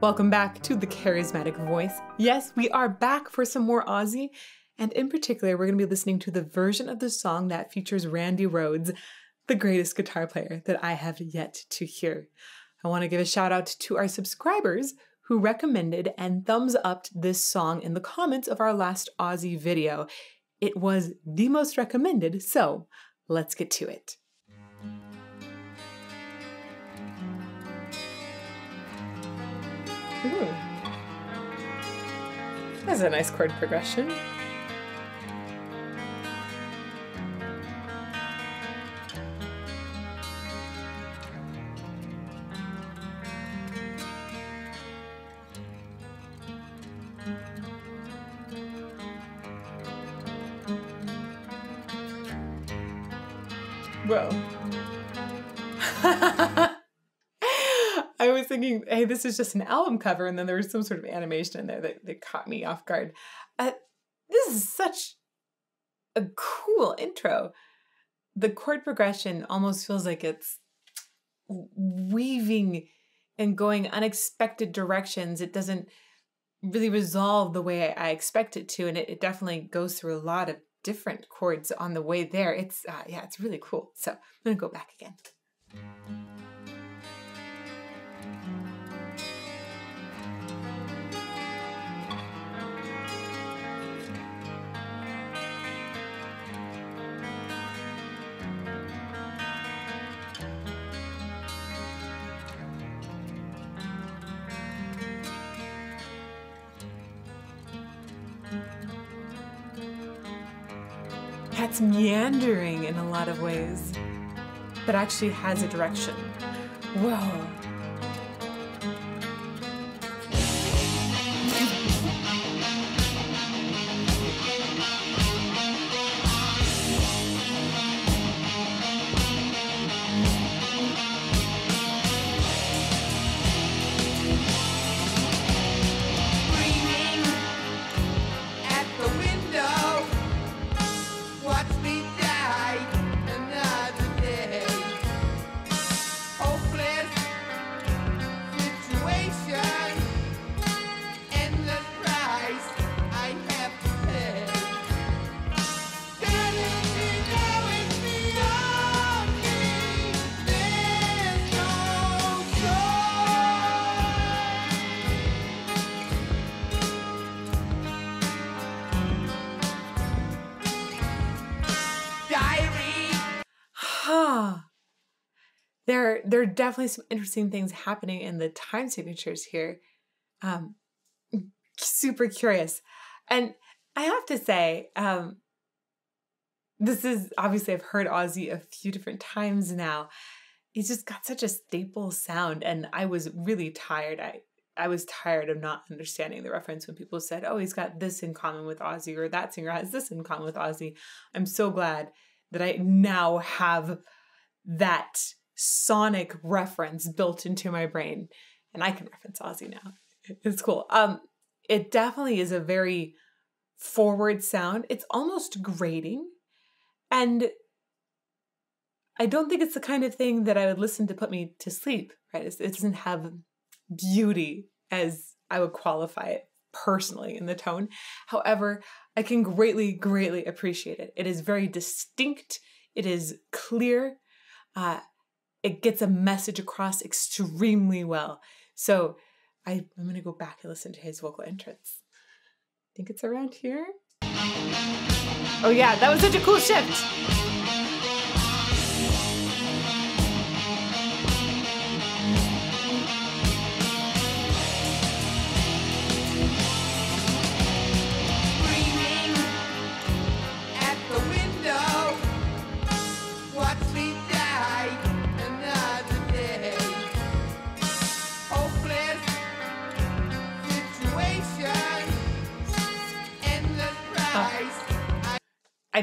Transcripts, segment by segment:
Welcome back to the Charismatic Voice. Yes, we are back for some more Ozzy, and in particular, we're going to be listening to the version of the song that features Randy Rhoads, the greatest guitar player that I have yet to hear. I want to give a shout out to our subscribers who recommended and thumbs up this song in the comments of our last Ozzy video. It was the most recommended, so let's get to it. Ooh. That's a nice chord progression. Bro. I was thinking, hey, this is just an album cover, and then there was some sort of animation in there that, that caught me off guard. Uh, this is such a cool intro. The chord progression almost feels like it's weaving and going unexpected directions. It doesn't really resolve the way I expect it to, and it, it definitely goes through a lot of different chords on the way there. It's uh, yeah, it's really cool. So I'm gonna go back again. That's meandering in a lot of ways, but actually has a direction. Whoa. There, there are definitely some interesting things happening in the time signatures here. Um, super curious. And I have to say, um, this is obviously I've heard Ozzy a few different times now. He's just got such a staple sound, and I was really tired. I I was tired of not understanding the reference when people said, "Oh, he's got this in common with Ozzy," or "That singer has this in common with Ozzy." I'm so glad that I now have that sonic reference built into my brain, and I can reference Ozzy now. It's cool. Um, it definitely is a very forward sound. It's almost grating, and I don't think it's the kind of thing that I would listen to put me to sleep. Right? It doesn't have beauty as I would qualify it personally in the tone. However, I can greatly, greatly appreciate it. It is very distinct. It is clear. Uh, it gets a message across extremely well. So I, I'm going to go back and listen to his vocal entrance. I think it's around here. Oh, yeah, that was such a cool shift.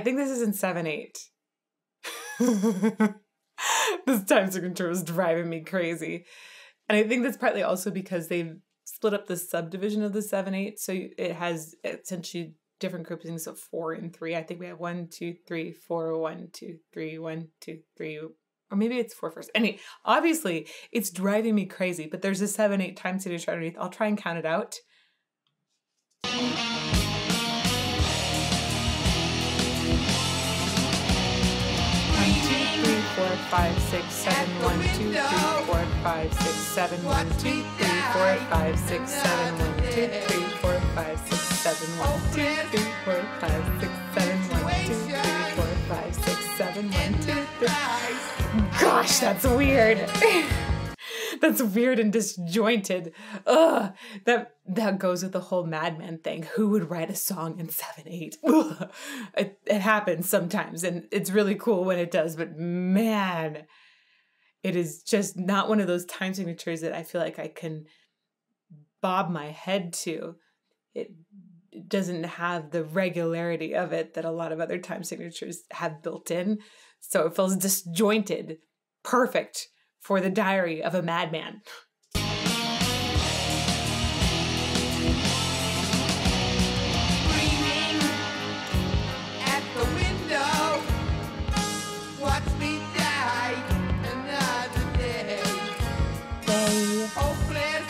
Think this is in 7 8. this time signature was driving me crazy. And I think that's partly also because they've split up the subdivision of the 7 8. So it has essentially different groupings of four and three. I think we have one, two, three, four, one, two, three, one, two, three, or maybe it's four first. Anyway, obviously it's driving me crazy, but there's a seven, eight time signature underneath. I'll try and count it out. Four, five, six, seven. One, two, three, four, five, six, seven. One, two, three, four, five, six, seven. One, two, three, four, five, six, seven. One, two, three, four, five, six, seven. One, two, three, four, five, six, seven. One, two, three. Gosh, that's weird. that's weird and disjointed. Ugh, that that goes with the whole madman thing. Who would write a song in seven eight? It, it happens sometimes, and it's really cool when it does. But man, it is just not one of those time signatures that I feel like I can bob my head to. It doesn't have the regularity of it that a lot of other time signatures have built in. So it feels disjointed, perfect for the diary of a madman. Screaming at the window. Watch me die another day. Hopeless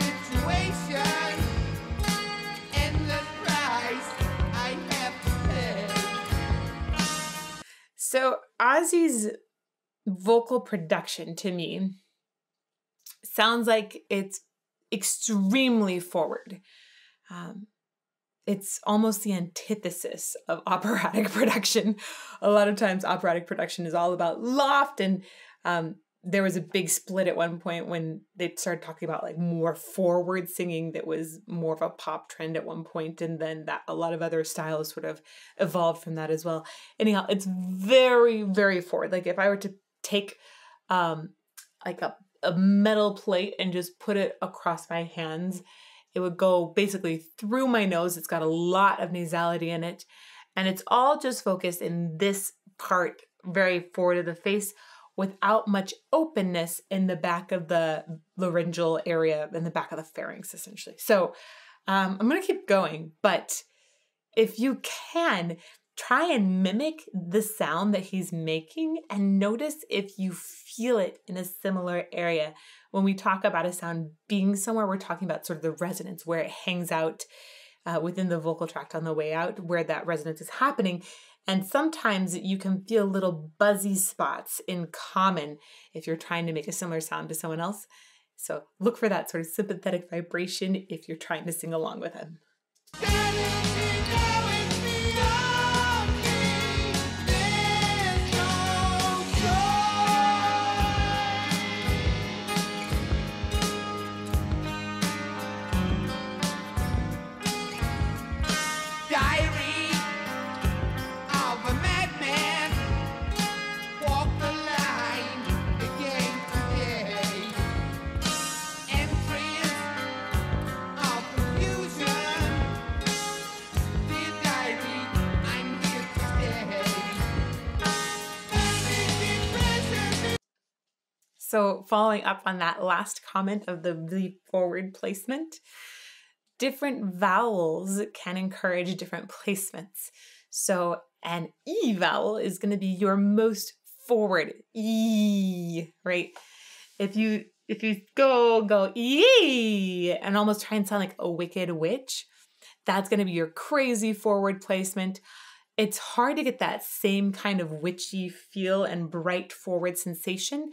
situation. Endless price I have to pay. So Ozzy's vocal production to me sounds like it's extremely forward. Um, it's almost the antithesis of operatic production. A lot of times, operatic production is all about loft, and um, there was a big split at one point when they started talking about like more forward singing that was more of a pop trend at one point, and then that a lot of other styles sort of evolved from that as well. Anyhow, it's very, very forward. Like if I were to take um, like a a metal plate and just put it across my hands. It would go basically through my nose. It's got a lot of nasality in it. And it's all just focused in this part, very forward of the face, without much openness in the back of the laryngeal area, in the back of the pharynx, essentially. So um, I'm going to keep going, but if you can, try and mimic the sound that he's making and notice if you feel it in a similar area. When we talk about a sound being somewhere, we're talking about sort of the resonance where it hangs out uh, within the vocal tract on the way out, where that resonance is happening. And sometimes you can feel little buzzy spots in common if you're trying to make a similar sound to someone else. So look for that sort of sympathetic vibration if you're trying to sing along with him. So, following up on that last comment of the the forward placement, different vowels can encourage different placements. So, an E vowel is going to be your most forward E, right? If you if you go go E and almost try and sound like a wicked witch, that's going to be your crazy forward placement. It's hard to get that same kind of witchy feel and bright forward sensation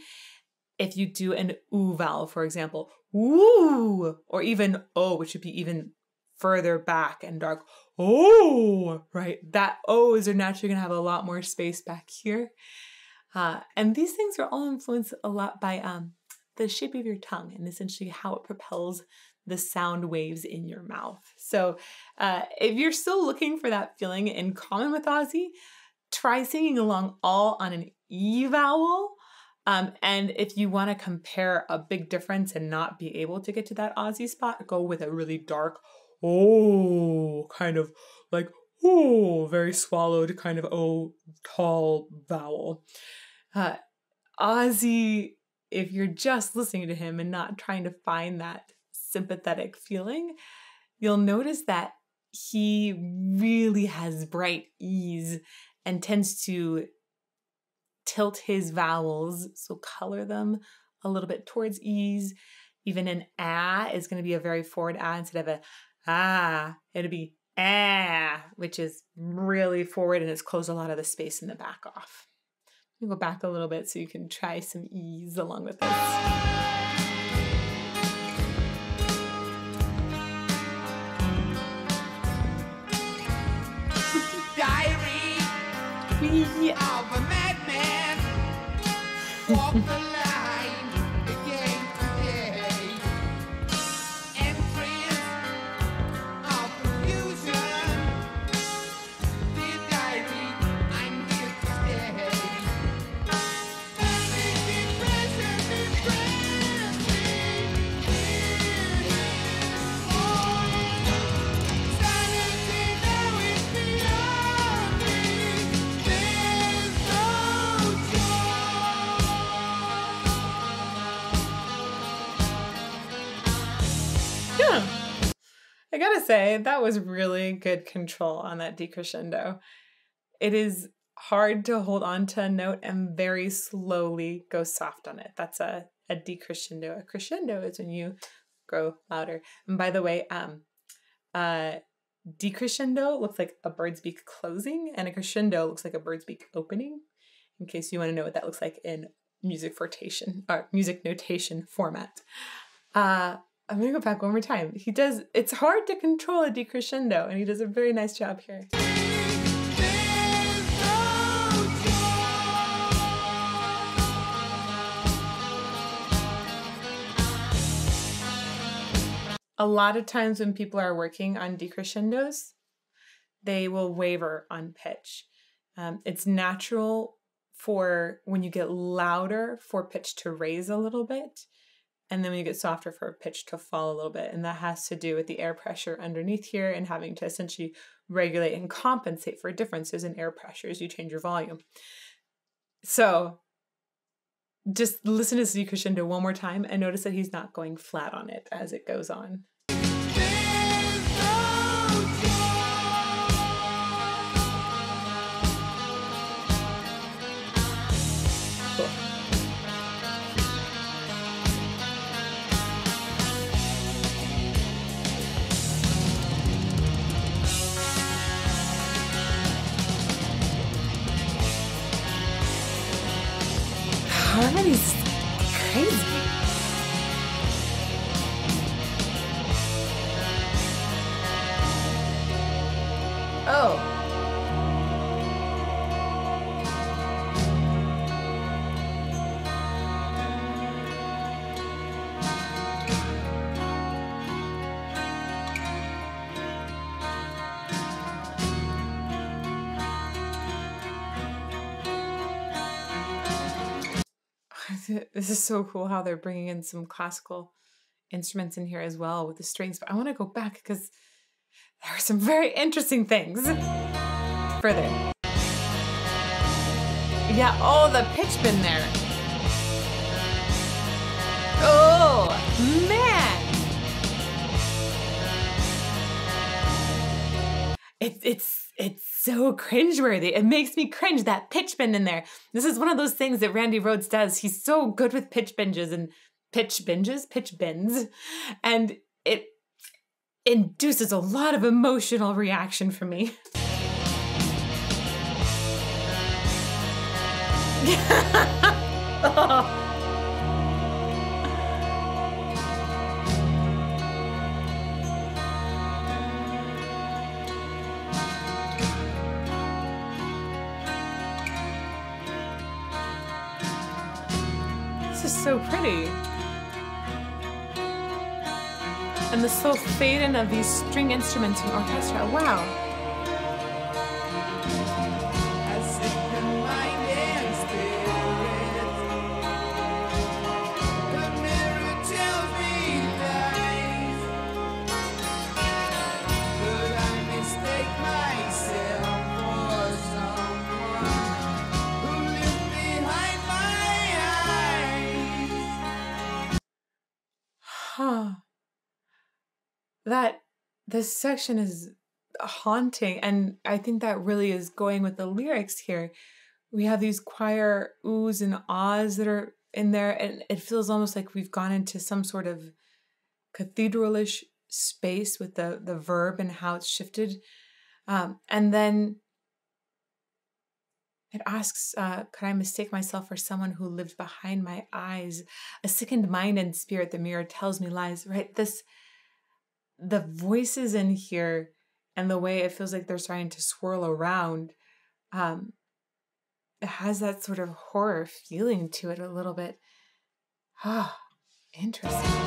if you do an oo vowel, for example, woo, or even o, which would be even further back and dark. Oh, right. That O's are naturally going to have a lot more space back here. Uh, and these things are all influenced a lot by um, the shape of your tongue and essentially how it propels the sound waves in your mouth. So uh, if you're still looking for that feeling in common with Ozzy, try singing along all on an E vowel. Um, and if you want to compare a big difference and not be able to get to that Ozzy spot, go with a really dark, oh, kind of like, oh, very swallowed kind of oh, tall vowel. Uh, Ozzy, if you're just listening to him and not trying to find that sympathetic feeling, you'll notice that he really has bright ease and tends to tilt his vowels, so color them a little bit towards ease. Even an ah is going to be a very forward ah instead of a ah. It'll be ah, which is really forward and it's closed a lot of the space in the back off. Let me go back a little bit so you can try some ease along with this. Diary Wee. Of a the say, that was really good control on that decrescendo. It is hard to hold on to a note and very slowly go soft on it. That's a, a decrescendo. A crescendo is when you grow louder. And by the way, um, uh, decrescendo looks like a bird's beak closing, and a crescendo looks like a bird's beak opening. In case you want to know what that looks like in music notation or music notation format. Uh, I'm gonna go back one more time. He does. It's hard to control a decrescendo, and he does a very nice job here. A lot of times when people are working on decrescendos, they will waver on pitch. Um, it's natural for when you get louder for pitch to raise a little bit, and then when you get softer for a pitch to fall a little bit. And that has to do with the air pressure underneath here and having to essentially regulate and compensate for differences in air pressure as You change your volume. So just listen to Z crescendo one more time and notice that he's not going flat on it as it goes on. Harmony's This is so cool how they're bringing in some classical instruments in here as well with the strings. But I want to go back because there are some very interesting things. Further. Yeah, oh, the pitch bend there. Oh, man. It, it's it's so cringeworthy. It makes me cringe that pitch bend in there. This is one of those things that Randy Rhoads does. He's so good with pitch binges and pitch binges, pitch bends, and it induces a lot of emotional reaction for me. Oh. So pretty. And the slow fade in of these string instruments and orchestra. Wow. This section is haunting and I think that really is going with the lyrics here we have these choir oohs and ahs that are in there, and it feels almost like we've gone into some sort of cathedralish space with the the verb and how it's shifted. Um, and then it asks, uh, could I mistake myself for someone who lived behind my eyes? A sickened mind and spirit, the mirror tells me lies, right? This, the voices in here and the way it feels like they're starting to swirl around, um, it has that sort of horror feeling to it a little bit. Ah, interesting.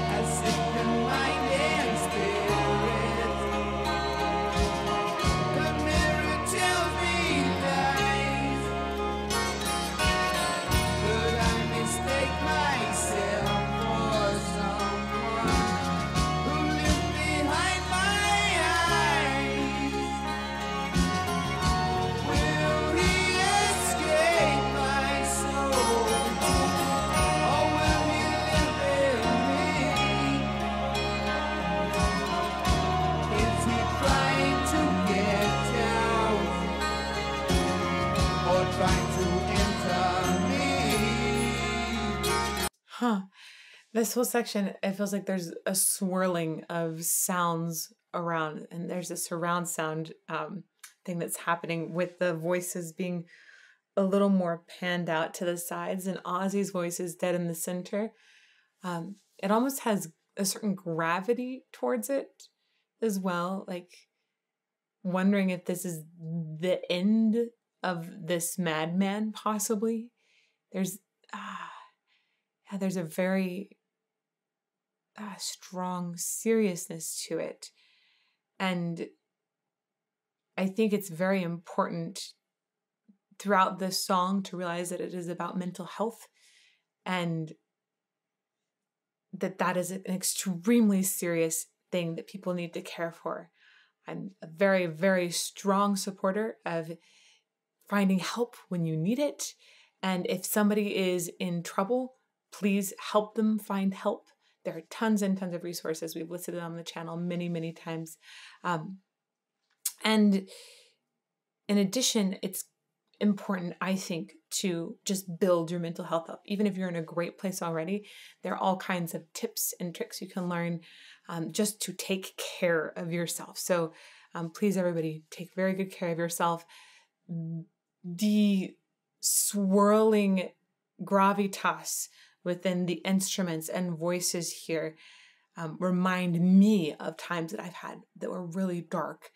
This whole section, it feels like there's a swirling of sounds around, and there's a surround sound um, thing that's happening with the voices being a little more panned out to the sides, and Ozzy's voice is dead in the center. Um, it almost has a certain gravity towards it as well, like wondering if this is the end of this madman, possibly. There's ah, yeah, there's a very uh, strong seriousness to it. And I think it's very important throughout this song to realize that it is about mental health and that that is an extremely serious thing that people need to care for. I'm a very, very strong supporter of finding help when you need it. And if somebody is in trouble, please help them find help. There are tons and tons of resources. We've listed on the channel many, many times. Um, and in addition, it's important, I think, to just build your mental health up. Even if you're in a great place already, there are all kinds of tips and tricks you can learn um, just to take care of yourself. So um, please, everybody, take very good care of yourself. The swirling gravitas within the instruments and voices here um, remind me of times that I've had that were really dark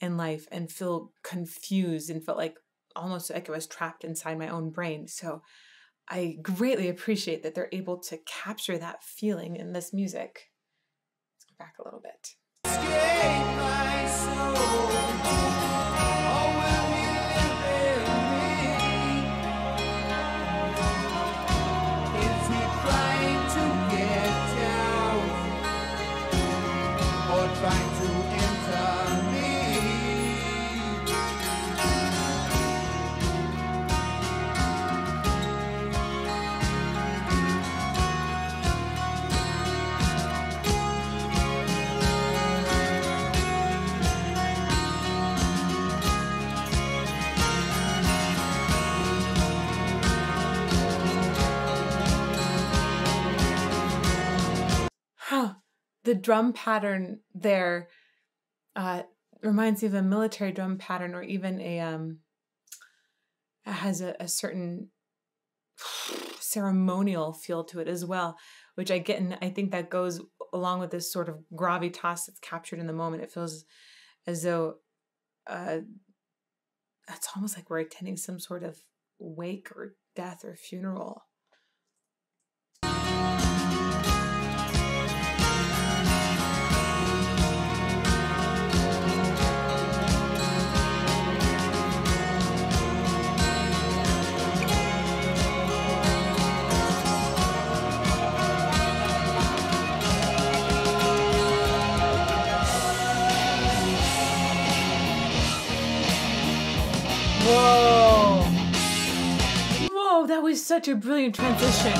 in life and feel confused and felt like almost like I was trapped inside my own brain. So I greatly appreciate that they're able to capture that feeling in this music. Let's go back a little bit. The drum pattern there uh, reminds me of a military drum pattern or even a um has a, a certain ceremonial feel to it as well, which I get and I think that goes along with this sort of gravitas that's captured in the moment. It feels as though uh it's almost like we're attending some sort of wake or death or funeral. Such a brilliant transition.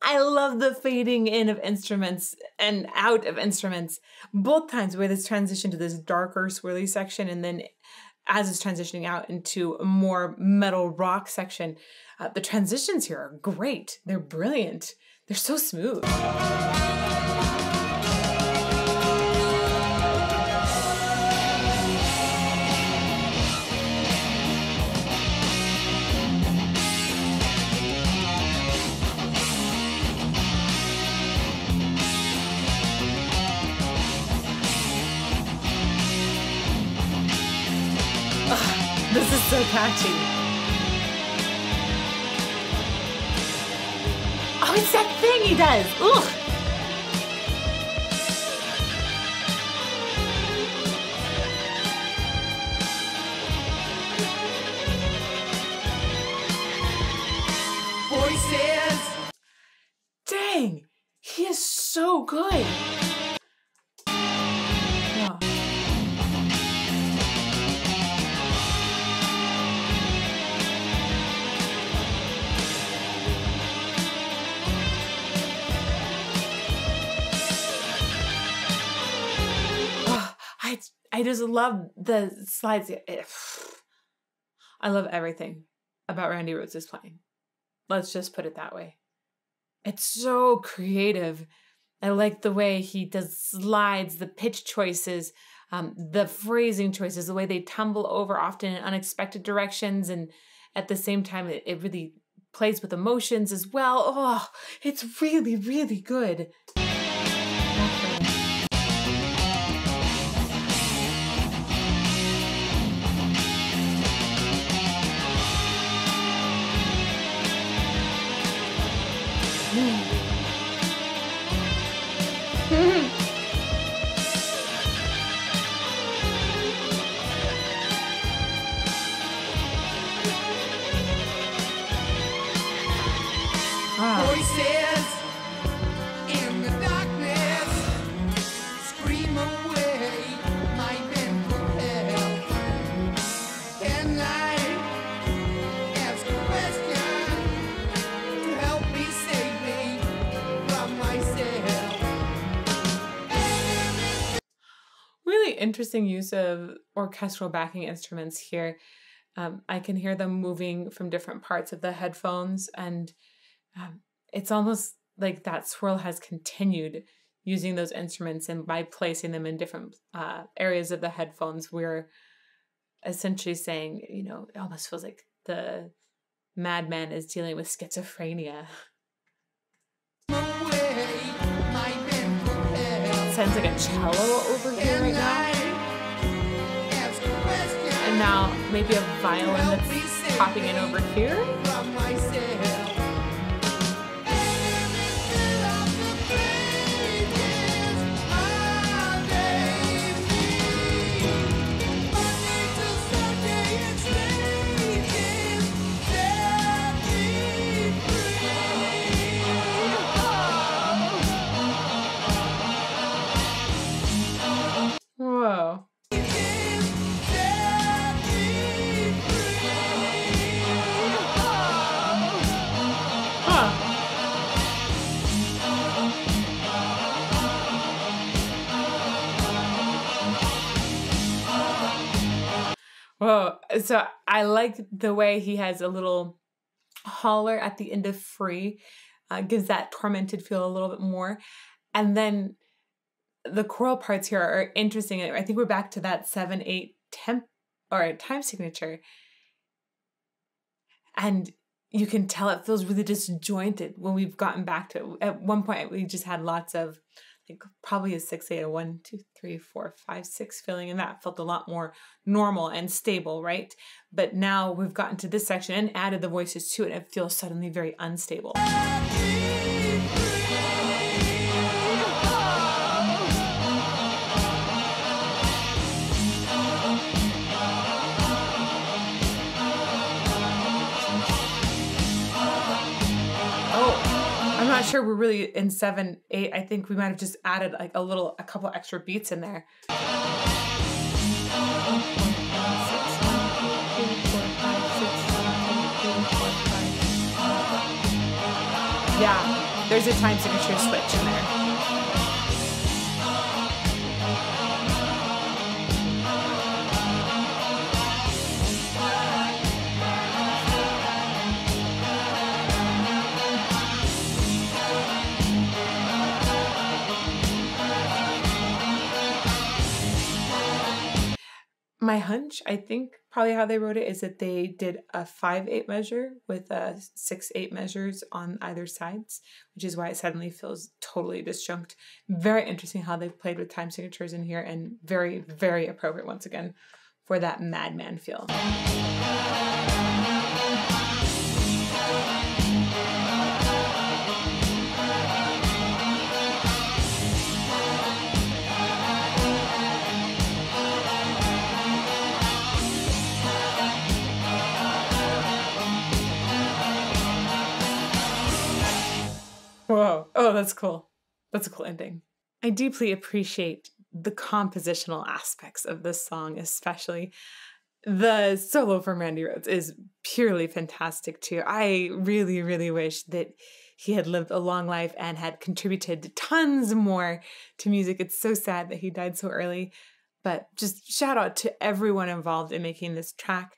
I love the fading in of instruments and out of instruments both times where this transition to this darker swirly section and then as it's transitioning out into a more metal rock section. Uh, the transitions here are great. They're brilliant. They're so smooth. So catchy. Oh, it's that thing he does. Ugh. Voices. Dang, he is so good. I just love the slides. I love everything about Randy Rhoads' is playing. Let's just put it that way. It's so creative. I like the way he does slides, the pitch choices, um, the phrasing choices, the way they tumble over often in unexpected directions, and at the same time, it, it really plays with emotions as well. Oh, it's really, really good. Interesting use of orchestral backing instruments here. Um, I can hear them moving from different parts of the headphones, and um, it's almost like that swirl has continued using those instruments, and by placing them in different uh, areas of the headphones, we're essentially saying, you know, it almost feels like the madman is dealing with schizophrenia. Mental health. Sounds like a cello over here right now. Now maybe a violin that's popping in over here. So I like the way he has a little holler at the end of free, uh, gives that tormented feel a little bit more. And then the choral parts here are interesting. I think we're back to that seven, eight temp or time signature. And you can tell it feels really disjointed when we've gotten back to it. At one point, we just had lots of like probably a six, eight, a one, two, three, four, five, six feeling, and that felt a lot more normal and stable, right? But now we've gotten to this section and added the voices to it, and it feels suddenly very unstable. Sure we're really in seven, eight. I think we might have just added like a little, a couple extra beats in there. Yeah, there's a time signature switch in there. My hunch, I think probably how they wrote it is that they did a five eight measure with uh, a six eight measures on either sides, which is why it suddenly feels totally disjunct. Very interesting how they've played with time signatures in here, and very very appropriate once again for that madman feel. Whoa. Oh, that's cool. That's a cool ending. I deeply appreciate the compositional aspects of this song, especially. The solo from Randy Rhoads is purely fantastic too. I really, really wish that he had lived a long life and had contributed tons more to music. It's so sad that he died so early, but just shout out to everyone involved in making this track.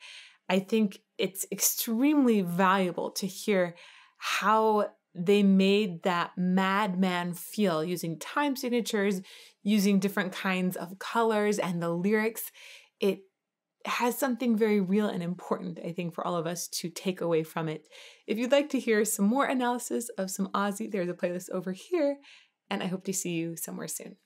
I think it's extremely valuable to hear how they made that madman feel using time signatures, using different kinds of colors and the lyrics. It has something very real and important, I think, for all of us to take away from it. If you'd like to hear some more analysis of some Ozzy, there's a playlist over here, and I hope to see you somewhere soon.